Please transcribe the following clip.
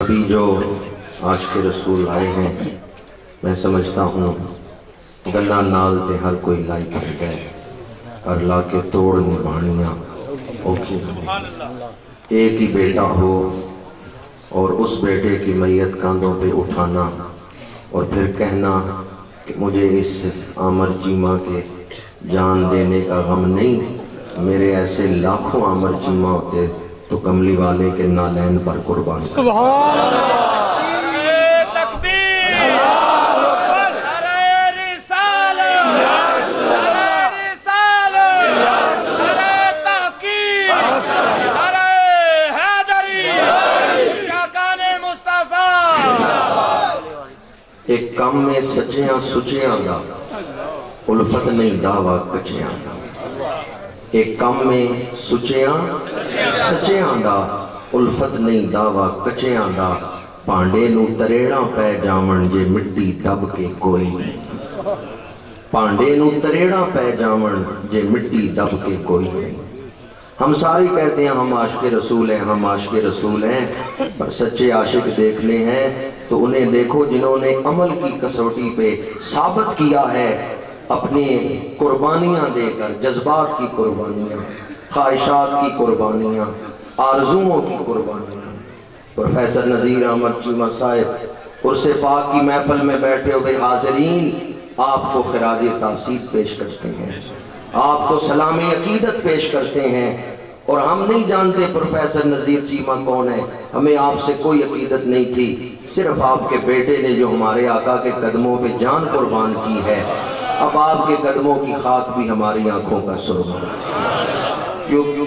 ابھی جو آج کے رسول آئے ہیں، میں سمجھتا ہوں، گلا نال تے ہر کوئی لائی کر گئے اور لا کے توڑ نبھانیاں اوکھی ایک ہی بیٹا ہو اور اس بیٹے کی میت کاندوں پہ اٹھانا اور پھر کہنا کہ مجھے اس آمر چیمہ کے جان دینے کا غم نہیں، میرے ایسے لاکھوں آمر چیمہ ہوتے تو کملی والے کے نالین پر قربان ایک کم میں سچیاں سچیاں دا الفت نہیں دعویٰ کچیاں دا ایک کم میں سچیاں سچیاں دا الفت نہیں دعویٰ کچیاں دا پانڈے نو تریڑا پہ جامن جے مٹی دب کے کوئی نہیں پانڈے نو تریڑا پہ جامن جے مٹی دب کے کوئی نہیں ہم سارے کہتے ہیں ہم عاشق رسول ہیں ہم عاشق رسول ہیں پر سچے عاشق دیکھنے ہیں تو انہیں دیکھو جنہوں نے عمل کی کسوٹی پہ ثابت کیا ہے اپنی قربانیاں دے کر، جذبات کی قربانیاں، خواہشات کی قربانیاں، آرزوؤں کی قربانیاں۔ پروفیسر نذیر احمد چیمہ صاحب، عرص پاک کی محفل میں بیٹھے ہوئے حاضرین، آپ کو خراج تحصیل پیش کرتے ہیں۔ آپ کو سلامی عقیدت پیش کرتے ہیں۔ اور ہم نہیں جانتے پروفیسر نذیر چیمہ کون ہے۔ ہمیں آپ سے کوئی عقیدت نہیں تھی۔ صرف آپ کے بیٹے نے جو ہمارے آقا کے قدموں پہ جان قربان کی ہے۔ اب آپ کے قدموں کی خاک بھی ہماری آنکھوں کا سرما۔ کیوں کیوں